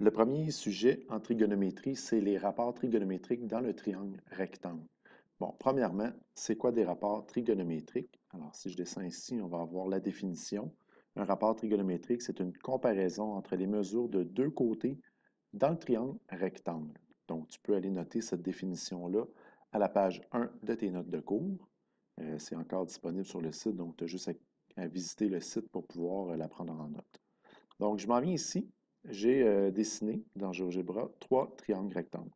Le premier sujet en trigonométrie, c'est les rapports trigonométriques dans le triangle rectangle. Bon, premièrement, c'est quoi des rapports trigonométriques? Alors, si je descends ici, on va avoir la définition. Un rapport trigonométrique, c'est une comparaison entre les mesures de deux côtés dans le triangle rectangle. Donc, tu peux aller noter cette définition-là à la page 1 de tes notes de cours. Euh, c'est encore disponible sur le site, donc tu as juste à, visiter le site pour pouvoir euh, la prendre en note. Donc, je m'en viens ici. J'ai euh, dessiné dans GeoGebra trois triangles rectangles.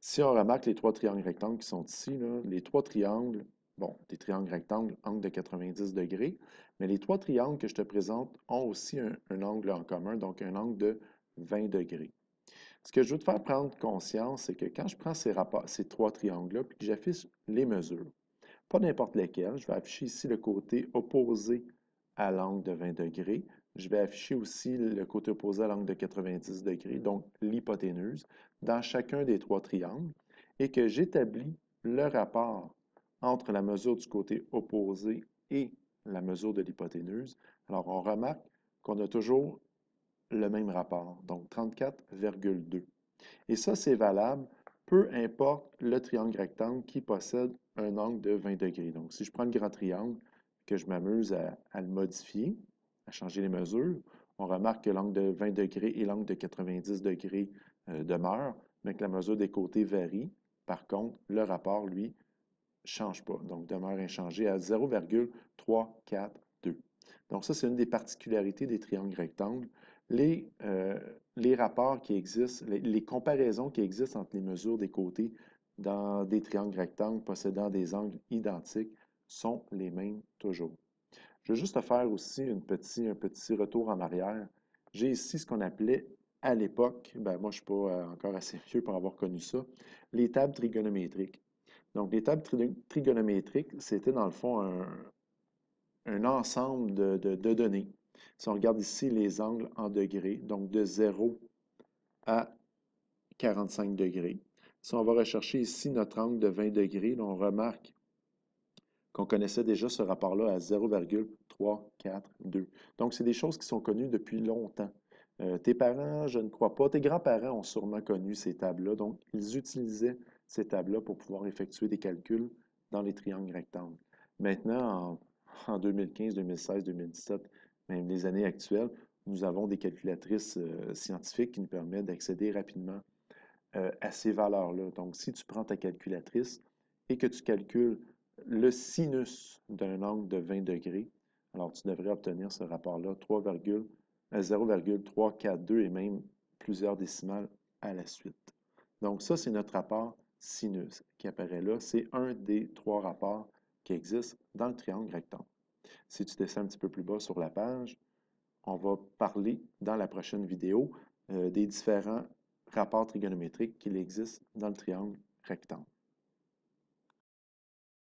Si on remarque les trois triangles rectangles qui sont ici, les trois triangles, bon, des triangles rectangles, angle de 90 degrés, mais les trois triangles que je te présente ont aussi un, angle en commun, donc un angle de 20 degrés. Ce que je veux te faire prendre conscience, c'est que quand je prends ces, ces trois triangles-là, puis que j'affiche les mesures, pas n'importe lesquelles, je vais afficher ici le côté opposé à l'angle de 20 degrés. Je vais afficher aussi le côté opposé à l'angle de 90 degrés, donc l'hypoténuse, dans chacun des trois triangles, et que j'établis le rapport entre la mesure du côté opposé et la mesure de l'hypoténuse. Alors, on remarque qu'on a toujours le même rapport, donc 34,2. Et ça, c'est valable peu importe le triangle rectangle qui possède un angle de 20 degrés. Donc, si je prends le grand triangle, que je m'amuse à, le modifier, à changer les mesures, on remarque que l'angle de 20 degrés et l'angle de 90 degrés euh, demeurent, mais que la mesure des côtés varie. Par contre, le rapport, lui, ne change pas, donc demeure inchangé à 0,342. Donc ça, c'est une des particularités des triangles rectangles. Les, euh, les rapports qui existent, les, comparaisons qui existent entre les mesures des côtés dans des triangles rectangles possédant des angles identiques sont les mêmes toujours. Je vais juste te faire aussi une un petit retour en arrière. J'ai ici ce qu'on appelait à l'époque, ben moi je ne suis pas euh, encore assez vieux pour avoir connu ça, les tables trigonométriques. Donc les tables trigonométriques, c'était dans le fond un, un ensemble de, données. Si on regarde ici les angles en degrés, donc de 0 à 45 degrés. Si on va rechercher ici notre angle de 20 degrés, on remarque qu'on connaissait déjà ce rapport-là à 0,342. Donc, c'est des choses qui sont connues depuis longtemps. Euh, tes parents, je ne crois pas, tes grands-parents ont sûrement connu ces tables-là, donc ils utilisaient ces tables-là pour pouvoir effectuer des calculs dans les triangles rectangles. Maintenant, en en 2015, 2016, 2017, même les années actuelles, nous avons des calculatrices euh, scientifiques qui nous permettent d'accéder rapidement euh, à ces valeurs-là. Donc, si tu prends ta calculatrice et que tu calcules le sinus d'un angle de 20 degrés, alors tu devrais obtenir ce rapport-là 0,342 euh, et même plusieurs décimales à la suite. Donc, ça, c'est notre rapport sinus qui apparaît là. C'est un des trois rapports qui existe dans le triangle rectangle. Si tu descends un petit peu plus bas sur la page, on va parler dans la prochaine vidéo euh, des différents rapports trigonométriques qu'il existe dans le triangle rectangle.